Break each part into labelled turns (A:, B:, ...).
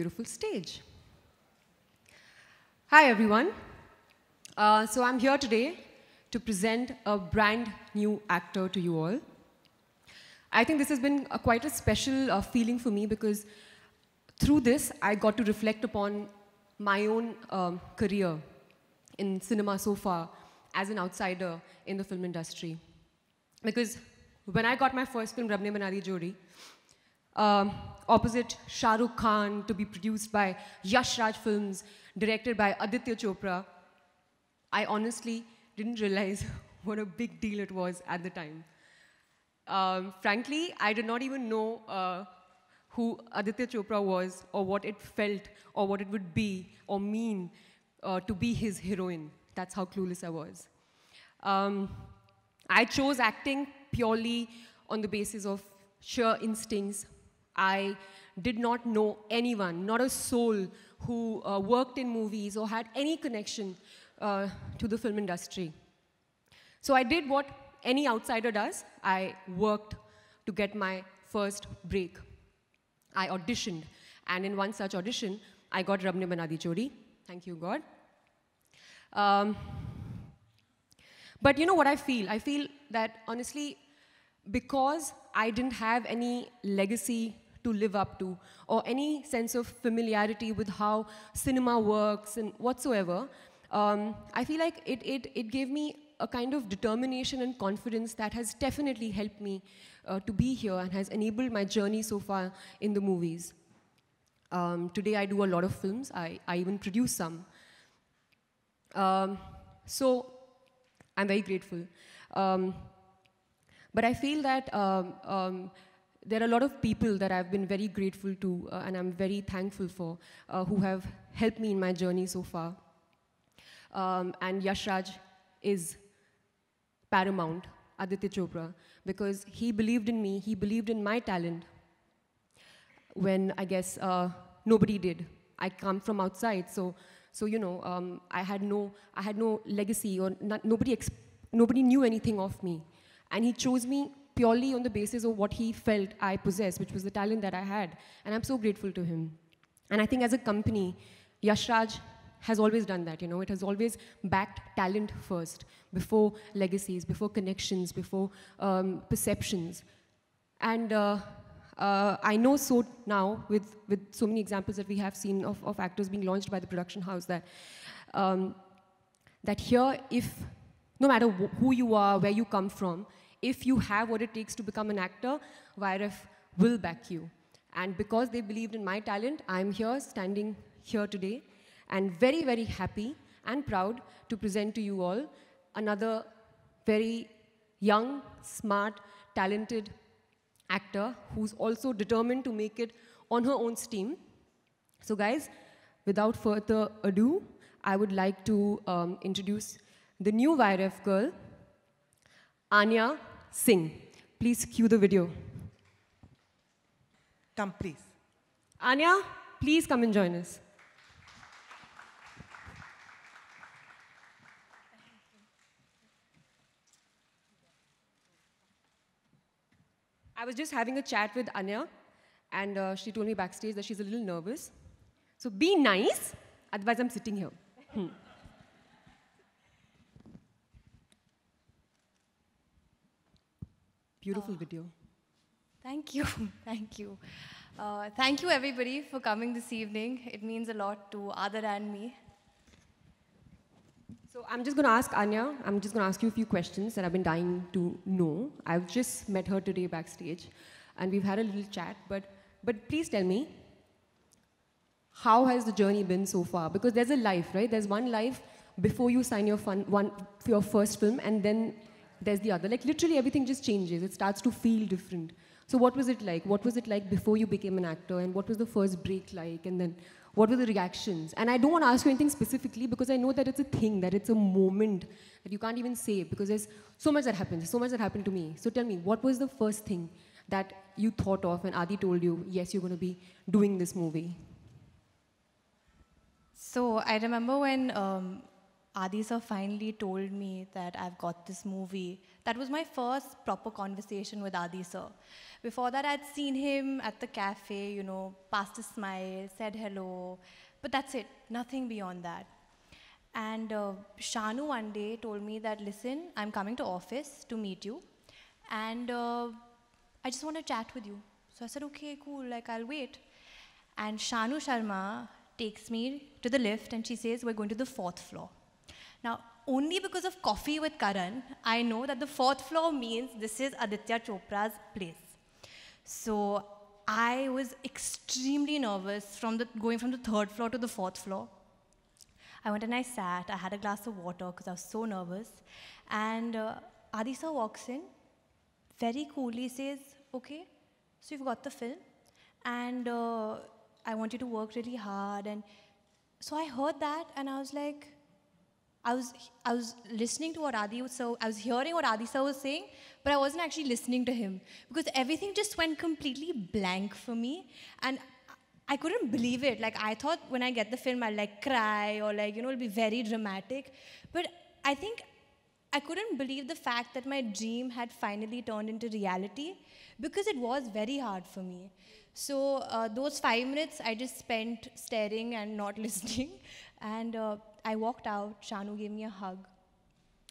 A: Beautiful stage. Hi, everyone. Uh, so I'm here today to present a brand new actor to you all. I think this has been a, quite a special uh, feeling for me because through this, I got to reflect upon my own um, career in cinema so far as an outsider in the film industry. Because when I got my first film, Rab Ne Bana Di Jodi, um, opposite Shah Rukh Khan, to be produced by Yash Raj Films, directed by Aditya Chopra, I honestly didn't realize what a big deal it was at the time. Um, frankly, I did not even know uh, who Aditya Chopra was, or what it felt, or what it would be, or mean uh, to be his heroine. That's how clueless I was. Um, I chose acting purely on the basis of sheer instincts. I did not know anyone, not a soul, who uh, worked in movies or had any connection uh, to the film industry. So I did what any outsider does. I worked to get my first break. I auditioned, and in one such audition, I got Rab Ne Bana Di Jodi. Thank you, God. Um, but you know what I feel? I feel that honestly, because I didn't have any legacy to live up to or any sense of familiarity with how cinema works and whatsoever, um, I feel like it, it, it gave me a kind of determination and confidence that has definitely helped me uh, to be here and has enabled my journey so far in the movies. Um, today I do a lot of films. I, I even produce some. Um, so I'm very grateful. Um, but I feel that um, um, there are a lot of people that I've been very grateful to uh, and I'm very thankful for uh, who have helped me in my journey so far. Um, and Yashraj is paramount, Aditya Chopra, because he believed in me, he believed in my talent when I guess uh, nobody did. I come from outside, so so you know, um, I had no, I had no legacy, or not, nobody, nobody knew anything of me, and he chose me purely on the basis of what he felt I possessed, which was the talent that I had, and I'm so grateful to him. And I think as a company, Yashraj has always done that. You know, it has always backed talent first, before legacies, before connections, before um, perceptions, and. Uh, uh, I know so now with, with so many examples that we have seen of, of actors being launched by the production house that, um, that here, if no matter who you are, where you come from, if you have what it takes to become an actor, YRF will back you. And because they believed in my talent, I'm here, standing here today, and very, very happy and proud to present to you all another very young, smart, talented actor who's also determined to make it on her own steam. So guys, without further ado, I would like to um, introduce the new YRF girl, Anya Singh. Please cue the video.
B: Come, please.
A: Anya, please come and join us. I was just having a chat with Anya, and uh, she told me backstage that she's a little nervous. So be nice, otherwise I'm sitting here. Hmm. Beautiful video.
C: Thank you, thank you. Uh, thank you everybody for coming this evening. It means a lot to Aadar and me.
A: So I'm just going to ask Anya, I'm just going to ask you a few questions that I've been dying to know. I've just met her today backstage, and we've had a little chat, but, but please tell me, how has the journey been so far? Because there's a life, right? There's one life before you sign your, fun, one, your first film, and then there's the other. Like literally everything just changes. It starts to feel different. So what was it like? What was it like before you became an actor? And what was the first break like? And then what were the reactions? And I don't want to ask you anything specifically because I know that it's a thing, that it's a moment that you can't even say because there's so much that happens, so much that happened to me. So tell me, what was the first thing that you thought of when Adi told you, yes, you're going to be doing this movie?
C: So I remember when um, Adi sir finally told me that I've got this movie. That was my first proper conversation with Adi sir. Before that, I'd seen him at the cafe, you know, passed a smile, said hello, but that's it, nothing beyond that. And uh, Shanu one day told me that, listen, I'm coming to office to meet you, and uh, I just want to chat with you. So I said, okay, cool, like I'll wait. And Shanu Sharma takes me to the lift and she says, we're going to the fourth floor. Now, only because of Coffee with Karan, I know that the fourth floor means this is Aditya Chopra's place. So I was extremely nervous from the, going from the third floor to the fourth floor. I went and I sat. I had a glass of water because I was so nervous. And uh, Adi sir walks in, very coolly says, Okay, so you've got the film, and uh, I want you to work really hard. And so I heard that, and I was like, I was, I was listening to what Adi was so I was hearing what Adi sir was saying, but I wasn't actually listening to him because everything just went completely blank for me, and I couldn't believe it. Like I thought when I get the film, I'll like cry or like you know it'll be very dramatic, but I think I couldn't believe the fact that my dream had finally turned into reality because it was very hard for me. So uh, those five minutes I just spent staring and not listening, and. Uh, I walked out, Shanu gave me a hug,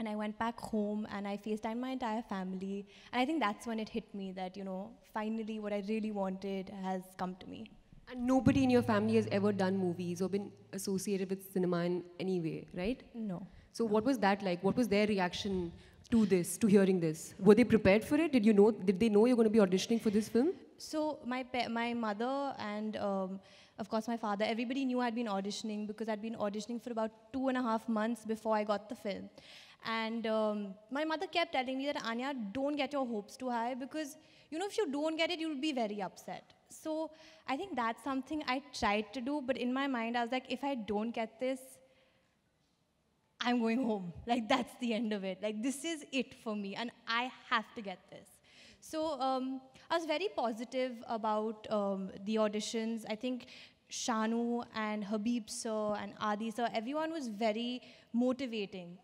C: and I went back home and I FaceTimed my entire family. And I think that's when it hit me that, you know, finally what I really wanted has come to me.
A: And nobody in your family has ever done movies or been associated with cinema in any way, right?
C: No.
A: So what was that like? What was their reaction to this, to hearing this? Were they prepared for it? Did you know? Did they know you're going to be auditioning for this film?
C: So my my mother and um, of course, my father, everybody knew I'd been auditioning because I'd been auditioning for about two and a half months before I got the film. And um, my mother kept telling me that, Anya, don't get your hopes too high because, you know, if you don't get it, you'll be very upset. So I think that's something I tried to do, but in my mind, I was like, if I don't get this, I'm going home. Like, that's the end of it. Like, this is it for me, and I have to get this. So um, I was very positive about um, the auditions. I think Shanu and Habib sir and Adi sir, everyone was very motivating.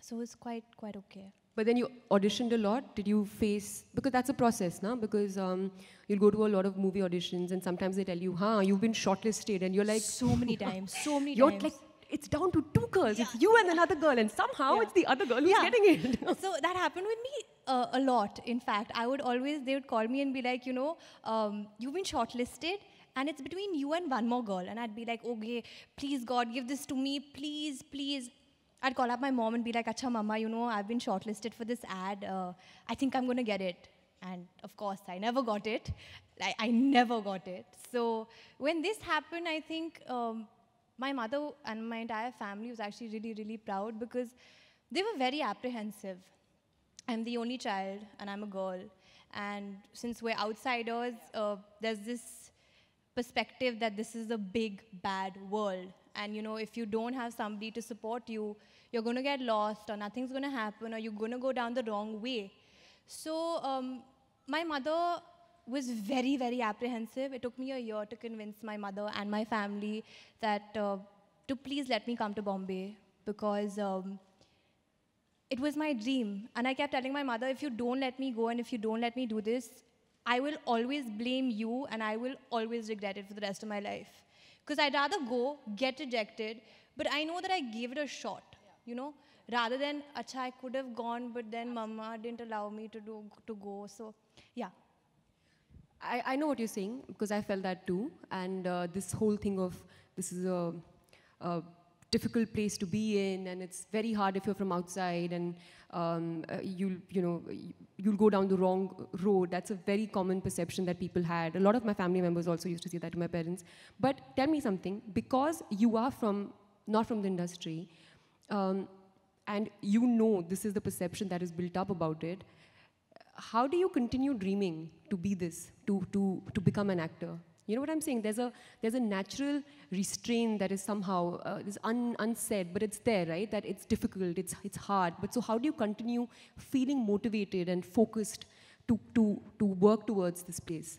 C: So it was quite quite okay.
A: But then you auditioned a lot. Did you face because that's a process, now? Because um, you'll go to a lot of movie auditions, and sometimes they tell you, "Huh, you've been shortlisted," and you're like,
C: so many times, so many
A: you're
C: times.
A: like, it's down to two girls. Yeah. It's you and another girl, and somehow
C: yeah.
A: it's the other girl who's
C: yeah.
A: getting it.
C: so that happened with me uh, a lot. In fact, I would always they would call me and be like, you know, um, you've been shortlisted and it's between you and one more girl. And I'd be like, okay, please God, give this to me, please, please. I'd call up my mom and be like, Acha mama, you know, I've been shortlisted for this ad. Uh, I think I'm gonna get it. And of course, I never got it. I, I never got it. So when this happened, I think um, my mother and my entire family was actually really, really proud because they were very apprehensive. I'm the only child, and I'm a girl. And since we're outsiders, uh, there's this perspective that this is a big, bad world. And you know, if you don't have somebody to support you, you're going to get lost, or nothing's going to happen, or you're going to go down the wrong way. So um, my mother was very, very apprehensive. It took me a year to convince my mother and my family that uh, to please let me come to Bombay because um, it was my dream. And I kept telling my mother, if you don't let me go and if you don't let me do this, I will always blame you and I will always regret it for the rest of my life. Because I'd rather go, get rejected, but I know that I gave it a shot, you know, rather than, acha, I could have gone, but then mama didn't allow me to, do, to go. So, yeah.
A: I, I know what you're saying because I felt that too. And uh, this whole thing of this is a, a, difficult place to be in, and it's very hard if you're from outside, and um, uh, you'll you know you'll go down the wrong road. That's a very common perception that people had. A lot of my family members also used to say that to my parents. But tell me something, because you are from not from the industry, um, and you know this is the perception that is built up about it how do you continue dreaming to be this, to, to, to become an actor? You know what I'm saying? There's a, there's a natural restraint that is somehow uh, is un, unsaid, but it's there, right? That it's difficult, it's, it's hard. But so how do you continue feeling motivated and focused to, to, to work towards this place?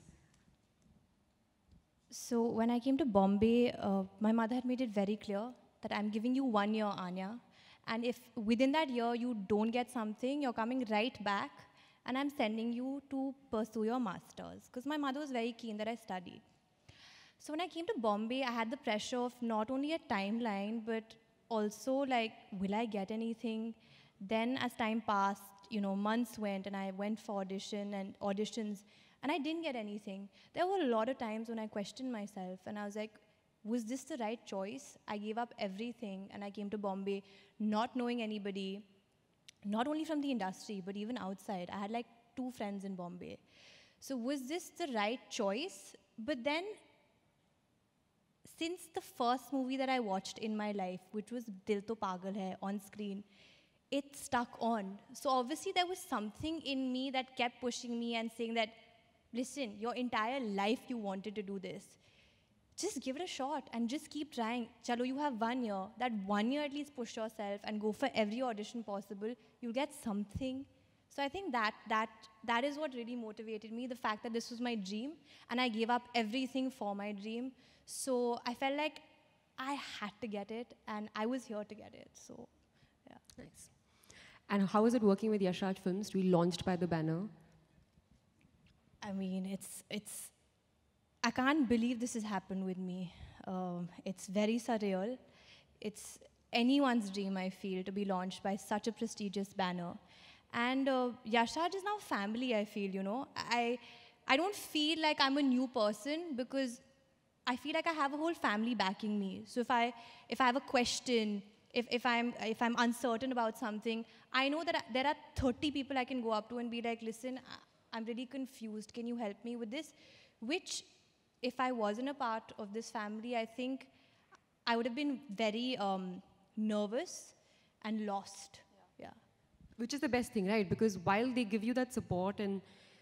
C: So when I came to Bombay, uh, my mother had made it very clear that I'm giving you one year, Anya. And if within that year you don't get something, you're coming right back and I'm sending you to pursue your master's. Because my mother was very keen that I studied. So when I came to Bombay, I had the pressure of not only a timeline, but also like, will I get anything? Then as time passed, you know, months went and I went for audition and auditions and I didn't get anything. There were a lot of times when I questioned myself and I was like, was this the right choice? I gave up everything and I came to Bombay not knowing anybody, not only from the industry, but even outside. I had like two friends in Bombay. So was this the right choice? But then, since the first movie that I watched in my life, which was Dil To Pagal Hai on screen, it stuck on. So obviously there was something in me that kept pushing me and saying that, listen, your entire life you wanted to do this just give it a shot and just keep trying. Chalo, you have one year. That one year at least push yourself and go for every audition possible. You'll get something. So I think that that that is what really motivated me. The fact that this was my dream and I gave up everything for my dream. So I felt like I had to get it and I was here to get it. So yeah.
A: Nice. And how is it working with Yash Raj Films to be launched by the banner?
C: I mean, it's it's I can't believe this has happened with me. Um, it's very surreal. It's anyone's dream, I feel, to be launched by such a prestigious banner. And uh, Yash Raj is now family, I feel, you know. I, I don't feel like I'm a new person because I feel like I have a whole family backing me. So if I, if I have a question, if, if, I'm, if I'm uncertain about something, I know that I, there are 30 people I can go up to and be like, listen, I'm really confused. Can you help me with this? Which if I wasn't a part of this family, I think I would have been very um, nervous and lost. Yeah. yeah.
A: Which is the best thing, right? Because while they give you that support and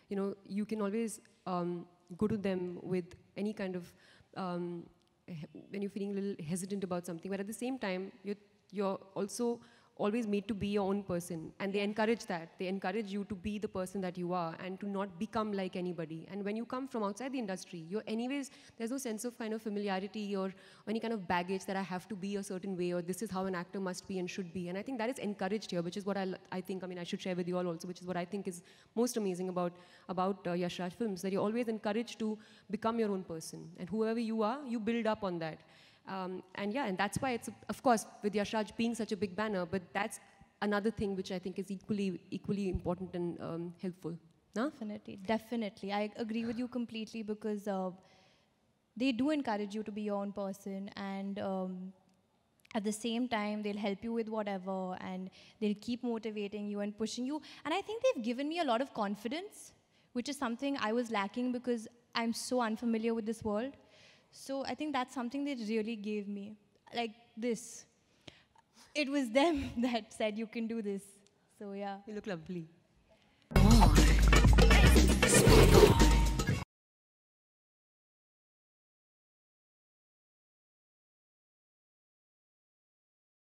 A: you know you can always um, go to them with any kind of um, when you're feeling a little hesitant about something, but at the same time you're you're also always made to be your own person. And they encourage that. They encourage you to be the person that you are and to not become like anybody. And when you come from outside the industry, you're anyways, there's no sense of kind of familiarity or, any kind of baggage that I have to be a certain way or this is how an actor must be and should be. And I think that is encouraged here, which is what I, I think, I mean, I should share with you all also, which is what I think is most amazing about, about uh, Yash Raj Films, that you're always encouraged to become your own person. And whoever you are, you build up on that. Um, and yeah, and that's why it's, of course, with Yashraj being such a big banner, but that's another thing which I think is equally, equally important and um, helpful. No?
C: Definitely, definitely. I agree with you completely because uh, they do encourage you to be your own person and um, at the same time they'll help you with whatever and they'll keep motivating you and pushing you and i think they've given me a lot of confidence which is something i was lacking because i'm so unfamiliar with this world so I think that's something they really gave me. Like this. It was them that said you can do this. So yeah.
A: You look lovely.